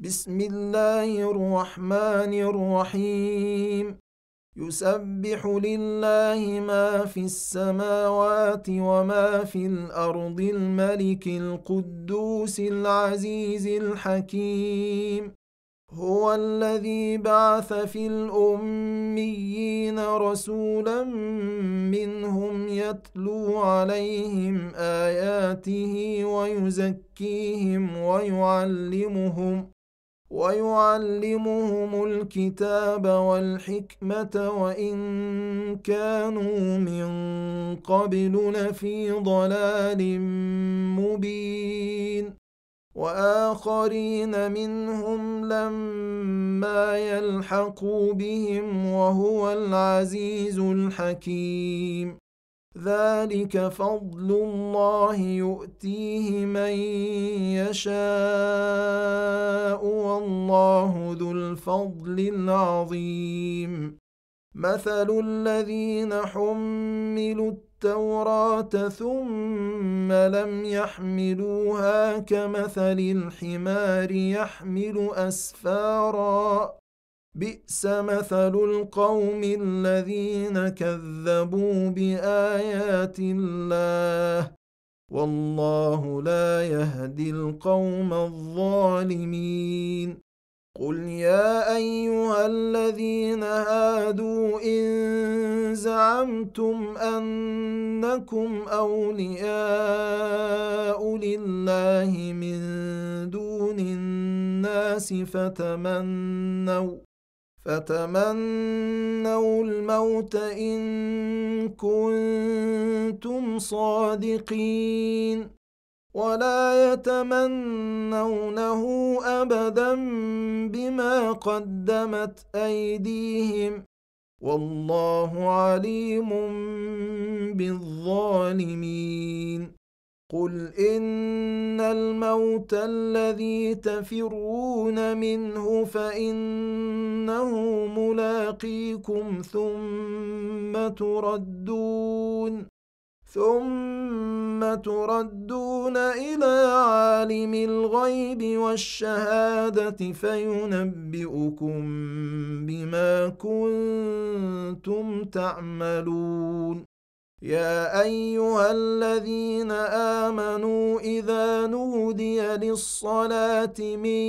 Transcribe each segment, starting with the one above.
بسم الله الرحمن الرحيم. يسبح لله ما في السماوات وما في الأرض الملك القدوس العزيز الحكيم. هو الذي بعث في الأميين رسولا منهم يتلو عليهم آياته ويزكيهم ويعلمهم ويعلمهم الكتاب والحكمة وإن كانوا من قبل لفي ضلال مبين. وآخرين منهم لما يلحقوا بهم وهو العزيز الحكيم. ذلك فضل الله يؤتيه من يشاء والله ذو الفضل العظيم. مثل الذين حملوا التوراة ثم لم يحملوها كمثل الحمار يحمل أسفارا. بئس مثل القوم الذين كذبوا بآيات الله. والله لا يهدي القوم الظالمين. قل يا أيها الذين هادوا إن زعمتم أنكم أولياء لله من دون الناس فتمنوا فتمنوا الموت ان كنتم صادقين ولا يتمنونه ابدا بما قدمت ايديهم والله عليم بالظالمين قل ان الموت الذي تفرون منه فانه ملاقيكم ثم تردون ثم تردون إلى عالم الغيب والشهاده فينبئكم بما كنتم تعملون يا أيها الذين آمنوا إذا نودي للصلاة من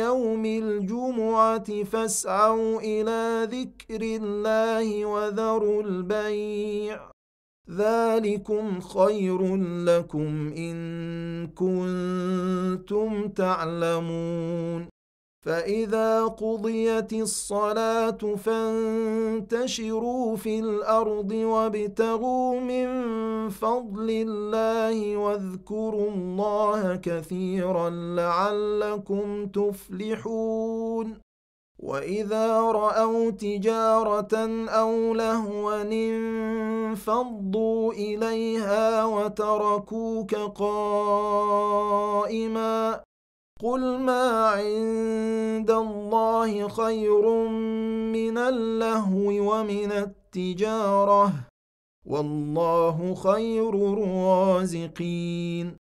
يوم الجمعة فاسعوا إلى ذكر الله وذروا البيع. ذلكم خير لكم إن كنتم تعلمون. فإذا قضيت الصلاة فانتشروا في الأرض وابتغوا من فضل الله واذكروا الله كثيرا لعلكم تفلحون. وإذا رأوا تجارة أو لهوا انفضوا إليها وتركوك قائما. قل ما عند الله خير من اللهو ومن التجاره والله خير الرازقين